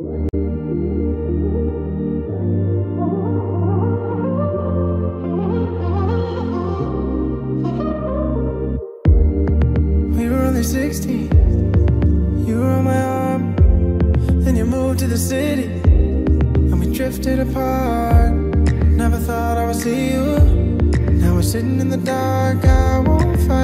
We were only 16. You were on my arm. Then you moved to the city. And we drifted apart. Never thought I would see you. Now we're sitting in the dark. I won't fight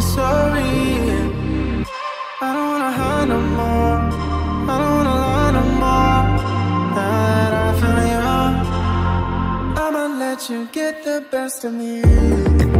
is so real. I don't wanna hide no more. I don't wanna lie no more. Now that I found you, I'ma let you get the best of me.